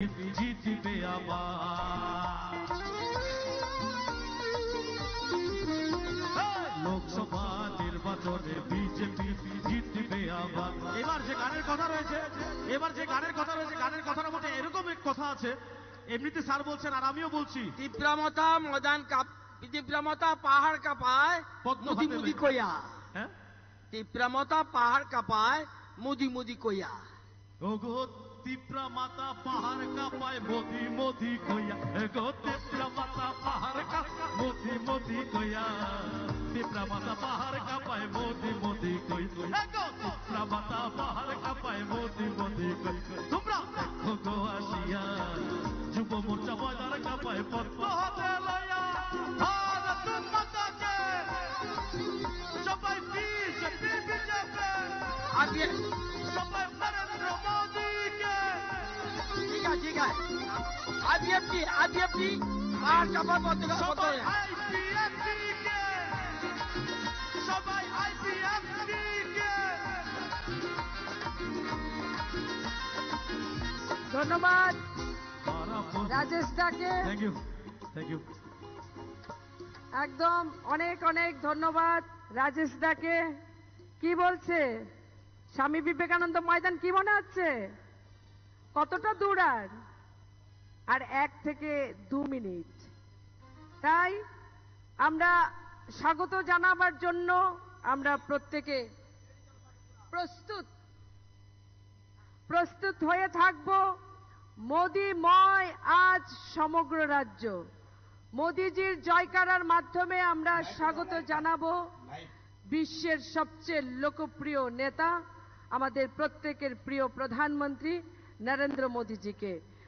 জিতবে আবার। লোকসভা নির্বাচনে বিজেপি জিতবে আবার। এবার যে গানের কথা রয়েছে এবার যে গানের কথা রয়েছে গানের কথার মধ্যে এরকম এক কথা আছে এমনিতে স্যার বলছেন আর আমিও বলছি। তীব্রমতা ময়দান কাপ তীব্রমতা পাহাড় কাঁপায় মুদি মুদি কইয়া। হ্যাঁ? তীব্রমতা পাহাড় কাঁপায় মুদি মুদি কইয়া। ওগো তিপ্রা মাতা পাহাড় কাপায় মোদি মোদি কইয়া। গো তিপ্রা মাতা পাহাড় কা মোদি মোদি কইয়া। তিপ্রা মাতা পাহাড় কাপায় মোদি মোদি কই গো তিপ্রা মাতা পাহাড় কাপায় মোদি মোদি কই সবাই সবাই ধন্যবাদ। রাজেশ দাকে থ্যাংক ইউ থ্যাংক ইউ একদম অনেক অনেক ধন্যবাদ রাজেশ দাকে। কি বলছে? স্বামী বিবেকানন্দ ময়দান কি মনে হচ্ছে? কতটা দূর আর? আর এক থেকে দু মিনিট। তাই আমরা স্বাগত জানাবার জন্য আমরা প্রত্যেকে প্রস্তুত। প্রস্তুত হয়ে থাকব মোদিময় আজ সমগ্র রাজ্য। মোদিজির জয়কারার মাধ্যমে আমরা স্বাগত জানাব বিশ্বের সবচেয়ে লোকপ্রিয় নেতা, আমাদের প্রত্যেকের প্রিয় প্রধানমন্ত্রী নরেন্দ্র মোদিজিকে।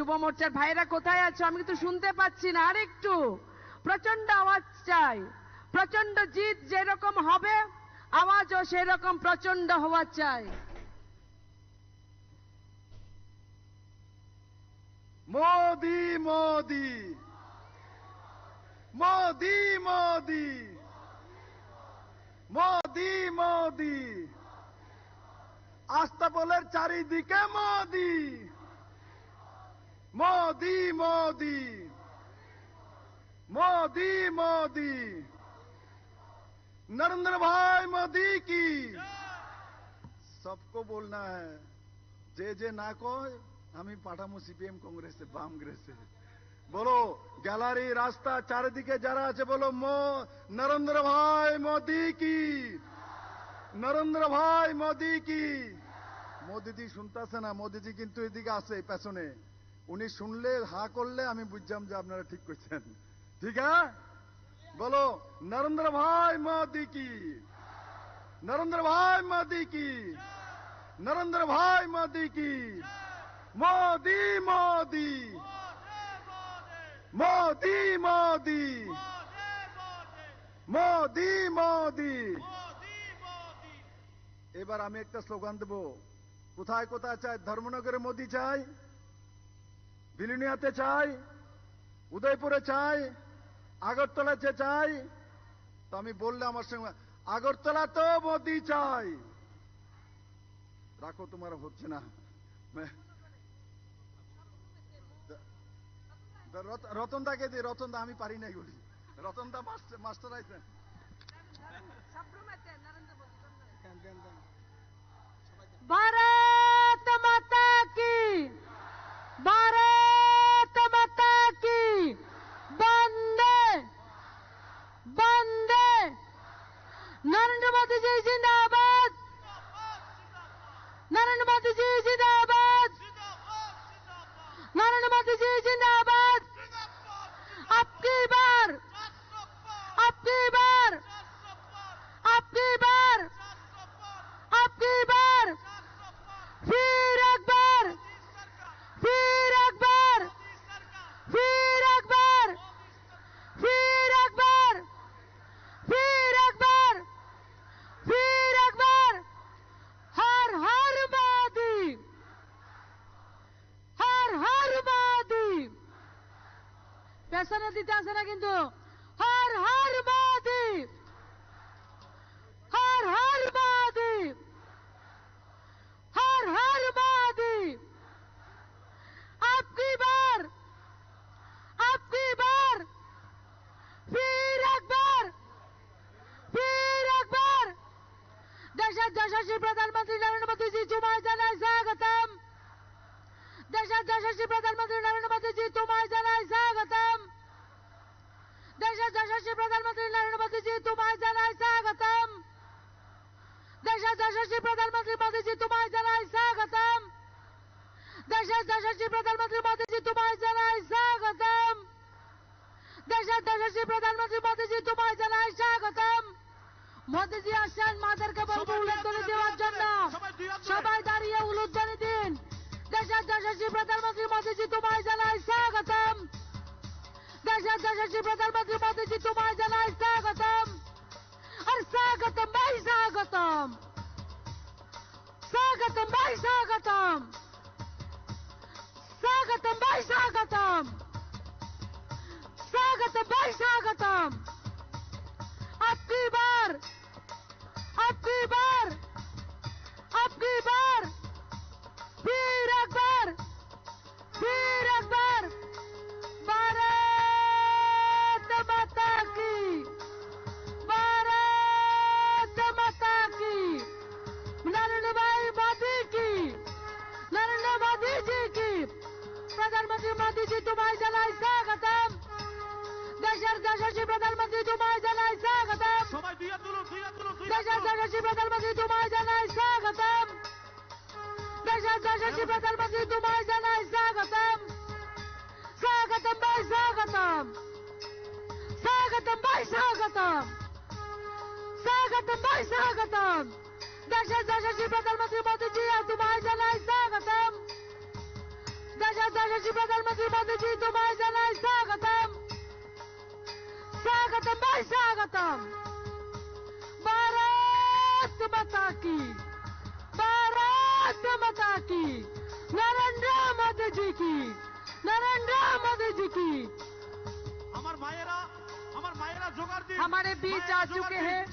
যুব মোর্চার ভাইরা কোথায় আছো? আমি তো শুনতে পাচ্ছি না। আরেকটু। প্রচণ্ড আওয়াজ চাই। প্রচণ্ড জিত যেরকম হবে, আওয়াজও সেরকম প্রচণ্ড হওয়া চাই। মোদি মোদি। মোদি মোদি। মোদি মোদি। আস্তাবলের চারিদিকে মোদি। মোদি মোদি मोदी मोदी नरेंद्र भाई मोदी की सबको बोलना है যে যে না কয় আমি পাঠামো সিপিএম কংগ্রেসে বাম গ্রেসে বলো গ্যালারি রাস্তা চারিদিকে যারা আছে বলো মো নরেন্দ্র ভাই মোদি কি নরেন্দ্র ভাই মোদি কি মোদিজি শুনতেছে না মোদিজি কিন্তু এদিকে আছে পেছনে উনি শুনলে, হা করলে আমি বুঝলাম যে আপনারা ঠিক করছেন। ঠিক হ্যাঁ? বলো, নরেন্দ্র ভাই মোদি কি? নরেন্দ্র ভাই মোদি কি? নরেন্দ্র ভাই মোদি কি? মোদি মোদি। মোদি মোদি। মোদি মোদি। এবার আমি একটা স্লোগান দেব। কোথায় কোথায় চাই ধর্মনগরে মোদি চাই বিলুনিয়াতে চাই, উদয়পুরে চাই, আগরতলাতে চাই। তো আমি বললে আমার সঙ্গে, আগরতলা তো মোদি চাই। রাখো তোমার হচ্ছে না। রতনদাকে দি, রতনদা আমি পারি না এগুলি রতনদা মাস্টার মাস্টার আইছেন দিতে আসে না কিন্তু। देशात यशस्वी प्रधानमंत्री नरेंद्र मोदीजी तुम्हाला जाणाय स्वागतम देशात यशस्वी प्रधानमंत्री मोदीजी तुम्हाला जनाय स्वागतम देशात यशस्वी प्रधानमंत्री मोदीजी तुम्हाला जनाय स्वागतम देशात यशस्वी प्रधानमंत्री मोदीजी तुम्हाला जनाय स्वागतम মোদিজি আসছেন মাদেরকে বলবো উলুধ্বনি দেওয়ার জন্য ಮಾರ್ಗಶ್ರೀ ಪ್ರಧಾನಮಂತ್ರಿ ಮೋದಿಜಿ ತುಂಬಾ ಜನ ಸ್ವಾಗತಂ ಅರೆ ಸ್ವಾಗತಂ ಭಾಯ್ ಸ್ವಾಗತಂ ಸ್ವಾಗತಂ ಭಾಯ್ ಸ್ವಾಗತಂ ಸ್ವಾಗತಂ ಭಾಯ್ ಸ್ವಾಗತಂ स्वागतम भाई स्वागतम अब की बार अब की बार अब की बार দেশে প্রধানমন্ত্রী তোমায় জানাই স্বাগতম সবাই দুই হাত তুলুন দুই হাত তুলুন দেশের দেশে প্রধানমন্ত্রী তোমায় জানাই স্বাগতম দেশের দেশে প্রধানমন্ত্রী তোমায় জানাই স্বাগতম স্বাগতম ভাই স্বাগতম স্বাগতম ভাই স্বাগতম স্বাগতম ভাই স্বাগতম দেশের দেশে প্রধানমন্ত্রী মোদীজি তোমায় জানাই স্বাগতম দেশের দেশে প্রধানমন্ত্রী মোদীজি তোমায় জানাই স্বাগতম स्वागत बहुत स्वागत हम बारा माता की बारात माता की नरेंद्र मोदी जी की नरेंद्र मोदी जी की। हमार भाईरा हमार भाईरा जोगार हमारे बीच आ चुके हैं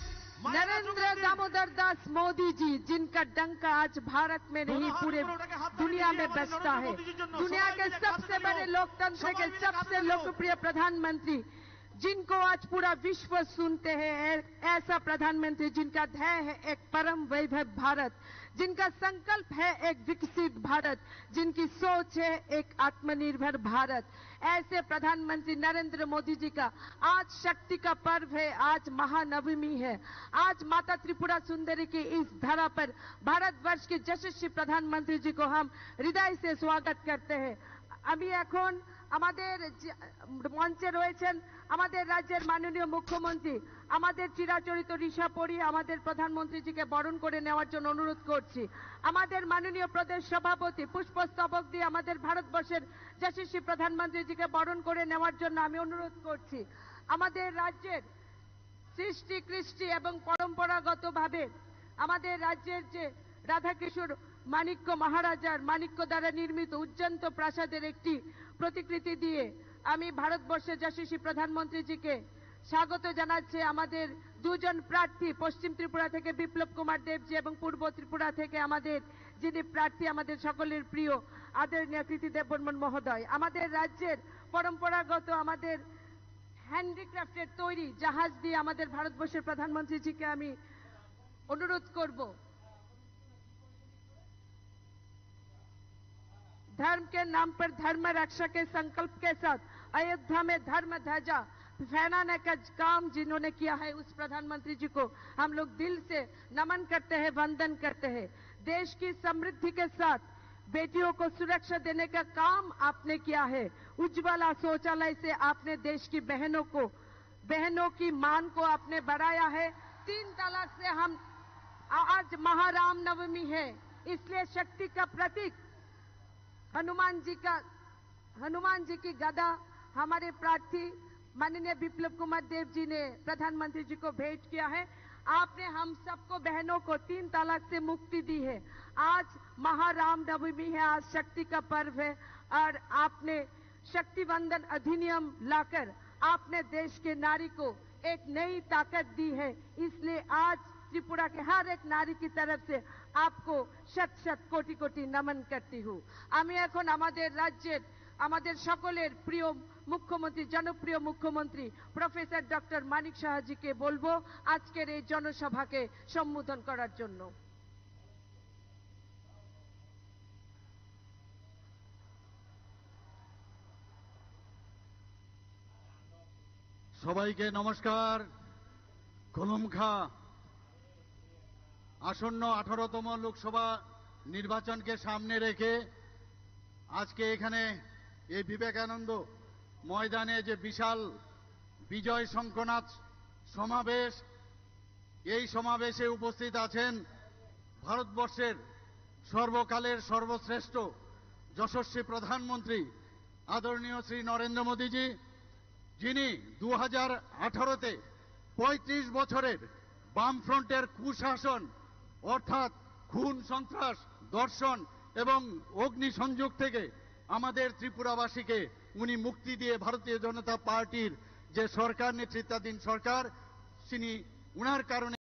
नरेंद्र दामोदर दास मोदी जी जिनका डंका आज भारत में नहीं पूरे दुनिया में बसता है। दुनिया के सबसे बड़े लोकतंत्र के सबसे लोकप्रिय प्रधानमंत्री जिनको आज पूरा विश्व सुनते हैं ऐ- ऐसा प्रधानमंत्री जिनका ध्येय है एक परम वैभव भारत जिनका संकल्प है एक विकसित भारत जिनकी सोच है एक आत्मनिर्भर भारत ऐसे प्रधानमंत्री नरेंद्र मोदी जी का आज शक्ति का पर्व है आज महानवमी है आज माता त्रिपुरा सुंदरी की इस धरा पर भारतवर्ष के यशस्वी प्रधानमंत्री जी को हम हृदय से स्वागत करते हैं আমি এখন আমাদের যে- মঞ্চে রয়েছেন আমাদের রাজ্যের মাননীয় মুখ্যমন্ত্রী, আমাদের চিরাচরিত ঋষা পড়ি আমাদের প্রধানমন্ত্রীজিকে বরণ করে নেওয়ার জন্য অনুরোধ করছি। আমাদের মাননীয় প্রদেশ সভাপতি, পুষ্পস্তবক দিয়ে আমাদের ভারতবর্ষের যশস্বী প্রধানমন্ত্রীজিকে বরণ করে নেওয়ার জন্য আমি অনুরোধ করছি। আমাদের রাজ্যের সৃষ্টি কৃষ্টি এবং পরম্পরাগতভাবে আমাদের রাজ্যের যে রাধাকিশোর মাণিক্য মহারাজার মাণিক্য দ্বারা নির্মিত উজ্জন্ত প্রাসাদের একটি প্রতিকৃতি দিয়ে আমি ভারতবর্ষের যশস্বী প্রধানমন্ত্রীজিকে স্বাগত জানাচ্ছি। আমাদের দুজন প্রার্থী, পশ্চিম ত্রিপুরা থেকে বিপ্লব কুমার দেবজি এবং পূর্ব ত্রিপুরা থেকে আমাদের যিনি প্রার্থী, আমাদের সকলের প্রিয়, আদরণীয় কৃতি দেববর্মন মহোদয়। আমাদের রাজ্যের পরম্পরাগত আমাদের হ্যান্ডিক্রাফটের তৈরি জাহাজ দিয়ে আমাদের ভারতবর্ষের প্রধানমন্ত্রীজিকে আমি অনুরোধ করব। धर्म के नाम पर धर्म रक्षा के संकल्प के साथ अयोध्या में धर्म ध्वजा फहराने का काम जिन्होंने किया है, उस प्रधानमंत्री जी को हम लोग दिल से नमन करते हैं, वंदन करते हैं। देश की समृद्धि के साथ बेटियों को सुरक्षा देने का काम आपने किया है। उज्ज्वला शौचालय से आपने देश की बहनों को, बहनों की मान को आपने बढ़ाया है। तीन तलाक से हम आज महाराम नवमी है, इसलिए शक्ति का प्रतीक हनुमान जी का, हनुमान जी की गदा हमारे प्रार्थी माननीय विप्लव कुमार देव जी ने, प्रधानमंत्री जी को भेंट किया है। आपने हम सबको बहनों को तीन तलाक से मुक्ति दी है। आज महाराम नवमी है, आज शक्ति का पर्व है और आपने शक्ति बंधन अधिनियम लाकर आपने देश के नारी को एक नई ताकत दी है। इसलिए आज त्रिपुरा के हर एक नारी की तरफ से आपको শত শত কোটি কোটি নমন করতে হু আমি এখন আমাদের রাজ্যের আমাদের সকলের প্রিয় মুখ্যমন্ত্রী জনপ্রিয় মুখ্যমন্ত্রী প্রফেসর ডক্টর মানিক সাহাজিকে বলবো আজকের এই জনসভাকে সম্বোধন করার জন্য সবাইকে নমস্কার কলমখা আসন্ন আঠারোতম লোকসভা নির্বাচনকে সামনে রেখে আজকে এখানে এই বিবেকানন্দ ময়দানে যে বিশাল বিজয় শঙ্কনাথ সমাবেশ, এই সমাবেশে উপস্থিত আছেন ভারতবর্ষের সর্বকালের সর্বশ্রেষ্ঠ যশস্বী প্রধানমন্ত্রী আদরণীয় শ্রী নরেন্দ্র মোদীজি, যিনি দু হাজার আঠারোতে পঁয়ত্রিশ বছরের বামফ্রন্টের কুশাসন অর্থাৎ খুন, সন্ত্রাস, দর্শন এবং অগ্নি সংযোগ থেকে আমাদের ত্রিপুরাবাসীকে উনি মুক্তি দিয়ে ভারতীয় জনতা পার্টির যে সরকার, নেতৃত্বাধীন সরকার, তিনি উনার কারণে